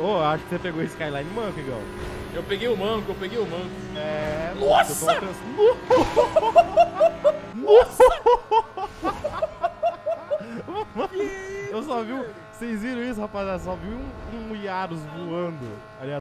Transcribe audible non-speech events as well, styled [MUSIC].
Ô, acho que você pegou o Skyline manco, igual. Eu peguei o manco, eu peguei o manco. É. Nossa! eu tô [LAUGHS] [LAUGHS] Eu só vi. um- Vocês viram isso, rapaziada? Só vi um, um Yaros voando ali